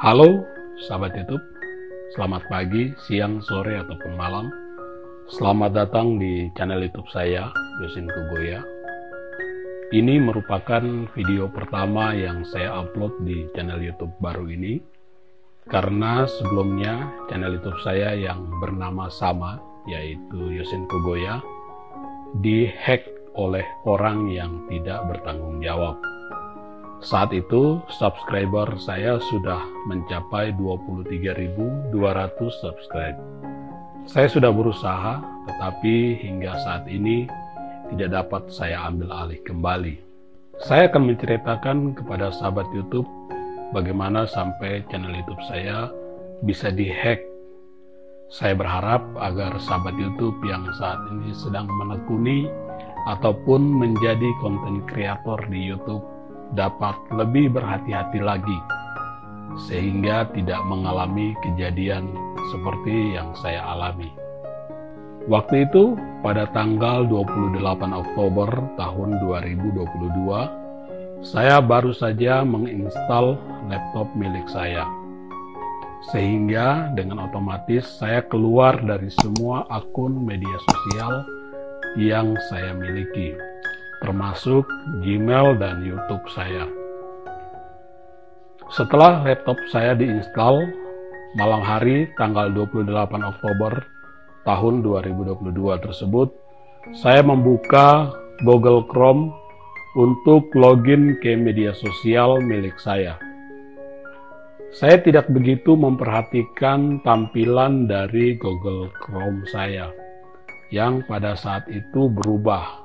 Halo sahabat YouTube, selamat pagi, siang, sore, ataupun malam. Selamat datang di channel YouTube saya, Yosin Kugoya. Ini merupakan video pertama yang saya upload di channel YouTube baru ini, karena sebelumnya channel YouTube saya yang bernama sama, yaitu Yosin Kugoya, dihack oleh orang yang tidak bertanggung jawab. Saat itu subscriber saya sudah mencapai 23.200 subscribe. Saya sudah berusaha, tetapi hingga saat ini tidak dapat saya ambil alih kembali. Saya akan menceritakan kepada sahabat YouTube bagaimana sampai channel YouTube saya bisa dihack. Saya berharap agar sahabat YouTube yang saat ini sedang menekuni ataupun menjadi konten kreator di YouTube dapat lebih berhati-hati lagi sehingga tidak mengalami kejadian seperti yang saya alami. Waktu itu pada tanggal 28 Oktober tahun 2022 saya baru saja menginstal laptop milik saya. Sehingga dengan otomatis saya keluar dari semua akun media sosial yang saya miliki termasuk Gmail dan YouTube saya. Setelah laptop saya diinstal, malam hari tanggal 28 Oktober tahun 2022 tersebut, saya membuka Google Chrome untuk login ke media sosial milik saya. Saya tidak begitu memperhatikan tampilan dari Google Chrome saya yang pada saat itu berubah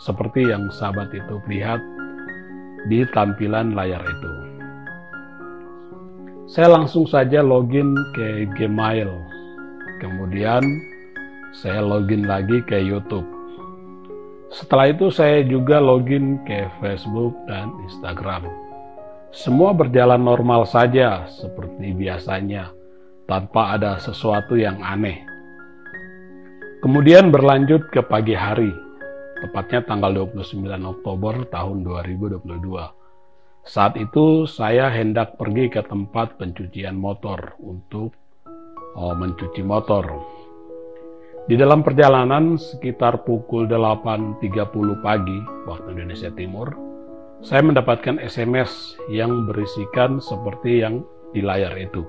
seperti yang sahabat itu lihat di tampilan layar itu. Saya langsung saja login ke Gmail, kemudian saya login lagi ke YouTube. Setelah itu saya juga login ke Facebook dan Instagram. Semua berjalan normal saja seperti biasanya, tanpa ada sesuatu yang aneh. Kemudian berlanjut ke pagi hari, tepatnya tanggal 29 Oktober tahun 2022. Saat itu saya hendak pergi ke tempat pencucian motor untuk oh, mencuci motor. Di dalam perjalanan sekitar pukul 8.30 pagi waktu Indonesia Timur, saya mendapatkan SMS yang berisikan seperti yang di layar itu.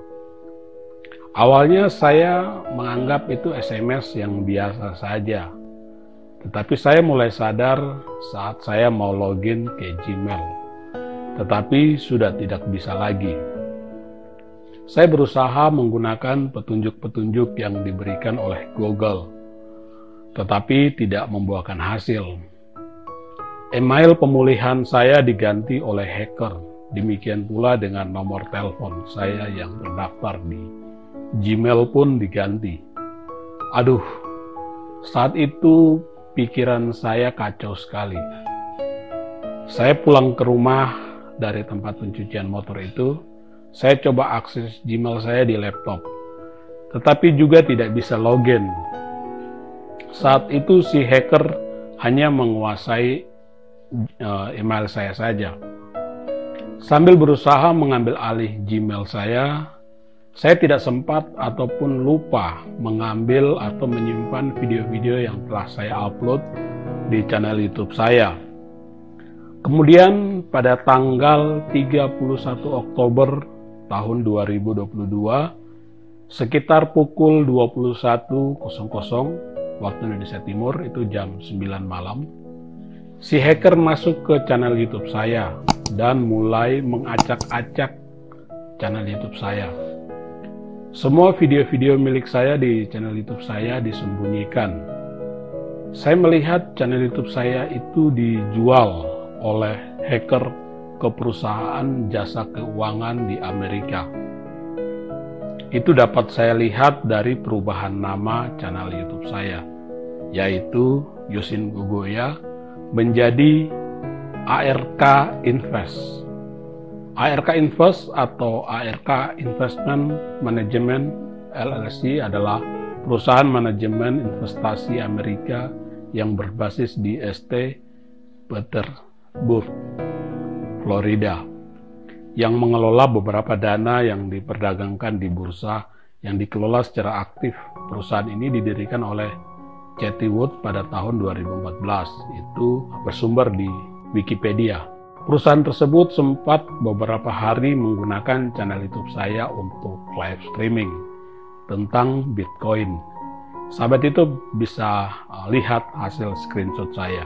Awalnya saya menganggap itu SMS yang biasa saja, tetapi saya mulai sadar saat saya mau login ke Gmail, tetapi sudah tidak bisa lagi. Saya berusaha menggunakan petunjuk-petunjuk yang diberikan oleh Google, tetapi tidak membuahkan hasil. Email pemulihan saya diganti oleh hacker, demikian pula dengan nomor telepon saya yang terdaftar di Gmail pun diganti. Aduh, saat itu pikiran saya kacau sekali. Saya pulang ke rumah dari tempat pencucian motor itu, saya coba akses Gmail saya di laptop, tetapi juga tidak bisa login. Saat itu si hacker hanya menguasai uh, email saya saja. Sambil berusaha mengambil alih Gmail saya, saya tidak sempat ataupun lupa mengambil atau menyimpan video-video yang telah saya upload di channel YouTube saya. Kemudian pada tanggal 31 Oktober tahun 2022 sekitar pukul 21.00 waktu Indonesia Timur itu jam 9 malam si hacker masuk ke channel YouTube saya dan mulai mengacak-acak channel YouTube saya. Semua video-video milik saya di channel YouTube saya disembunyikan. Saya melihat channel YouTube saya itu dijual oleh hacker ke perusahaan jasa keuangan di Amerika. Itu dapat saya lihat dari perubahan nama channel YouTube saya, yaitu Yosin Gugoya menjadi ARK Invest. ARK Invest atau ARK Investment Management LLC adalah perusahaan manajemen investasi Amerika yang berbasis di St. Petersburg, Florida. yang mengelola beberapa dana yang diperdagangkan di bursa yang dikelola secara aktif. Perusahaan ini didirikan oleh Chetty Wood pada tahun 2014. Itu bersumber di Wikipedia. Perusahaan tersebut sempat beberapa hari menggunakan channel YouTube saya untuk live streaming tentang Bitcoin. Sahabat itu bisa uh, lihat hasil screenshot saya.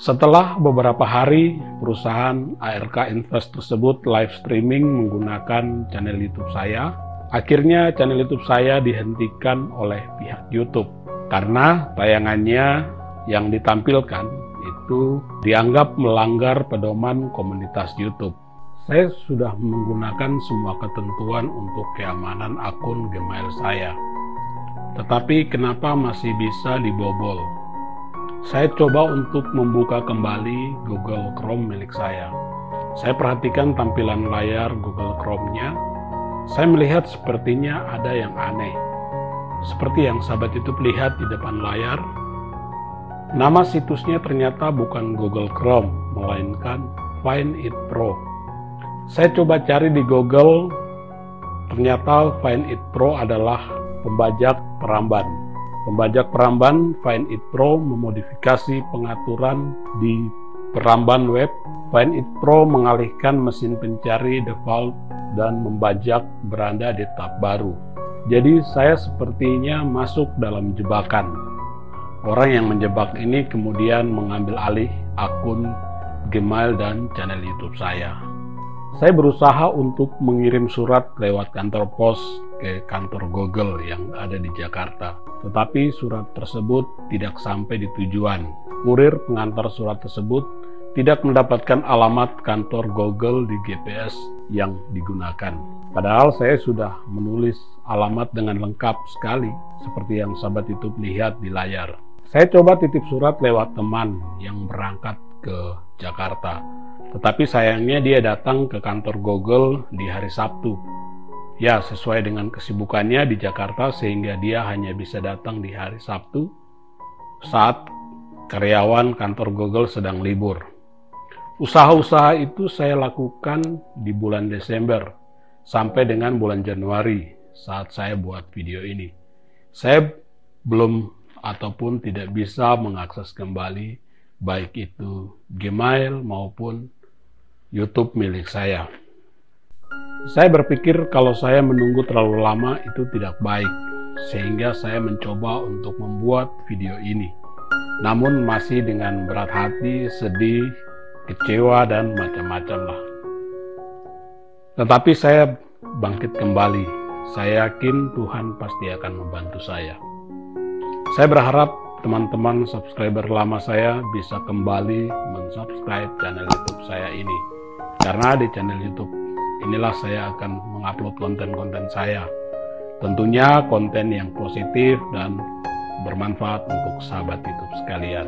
Setelah beberapa hari, perusahaan ARK Invest tersebut live streaming menggunakan channel YouTube saya. Akhirnya channel YouTube saya dihentikan oleh pihak YouTube karena tayangannya yang ditampilkan itu dianggap melanggar pedoman komunitas YouTube. Saya sudah menggunakan semua ketentuan untuk keamanan akun Gmail saya. Tetapi kenapa masih bisa dibobol? Saya coba untuk membuka kembali Google Chrome milik saya. Saya perhatikan tampilan layar Google Chrome-nya. Saya melihat sepertinya ada yang aneh. Seperti yang sahabat itu lihat di depan layar, nama situsnya ternyata bukan Google Chrome, melainkan Find It Pro. Saya coba cari di Google, ternyata Find It Pro adalah pembajak peramban. Pembajak peramban Find It Pro memodifikasi pengaturan di peramban web. Find It Pro mengalihkan mesin pencari default dan membajak beranda di tab baru. Jadi saya sepertinya masuk dalam jebakan. Orang yang menjebak ini kemudian mengambil alih akun Gmail dan channel YouTube saya. Saya berusaha untuk mengirim surat lewat kantor pos ke kantor Google yang ada di Jakarta. Tetapi surat tersebut tidak sampai di tujuan. Kurir pengantar surat tersebut tidak mendapatkan alamat kantor Google di GPS yang digunakan. Padahal saya sudah menulis alamat dengan lengkap sekali, seperti yang sahabat itu lihat di layar. Saya coba titip surat lewat teman yang berangkat ke Jakarta. Tetapi sayangnya dia datang ke kantor Google di hari Sabtu ya sesuai dengan kesibukannya di Jakarta sehingga dia hanya bisa datang di hari Sabtu saat karyawan kantor Google sedang libur. Usaha-usaha itu saya lakukan di bulan Desember sampai dengan bulan Januari saat saya buat video ini. Saya belum ataupun tidak bisa mengakses kembali baik itu Gmail maupun YouTube milik saya. Saya berpikir kalau saya menunggu terlalu lama itu tidak baik, sehingga saya mencoba untuk membuat video ini. Namun masih dengan berat hati, sedih, kecewa, dan macam-macam lah. Tetapi saya bangkit kembali. Saya yakin Tuhan pasti akan membantu saya. Saya berharap teman-teman subscriber lama saya bisa kembali mensubscribe channel YouTube saya ini. Karena di channel YouTube inilah saya akan mengupload konten-konten saya. Tentunya konten yang positif dan bermanfaat untuk sahabat YouTube sekalian.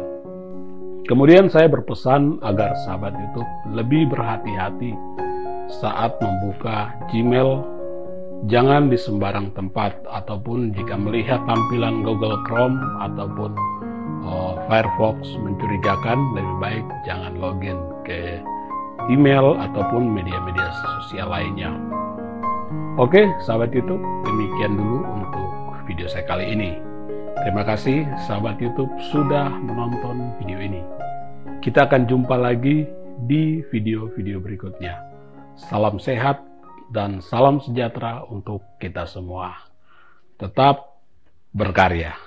Kemudian saya berpesan agar sahabat YouTube lebih berhati-hati saat membuka Gmail. Jangan di sembarang tempat ataupun jika melihat tampilan Google Chrome ataupun uh, Firefox mencurigakan, lebih baik jangan login ke email ataupun media-media sosial lainnya. Oke, sahabat YouTube, demikian dulu untuk video saya kali ini. Terima kasih sahabat YouTube sudah menonton video ini. Kita akan jumpa lagi di video-video berikutnya. Salam sehat dan salam sejahtera untuk kita semua. Tetap berkarya.